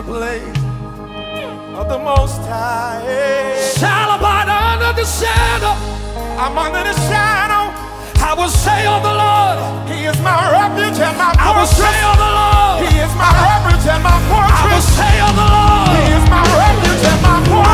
secret place of the Most High. Shall abide under the shadow. I'm under the shadow. I will say of the Lord, He is my refuge and my fortress. I will say of the Lord, He is my refuge and my fortress. I will say of the Lord, He is my refuge and my fortress.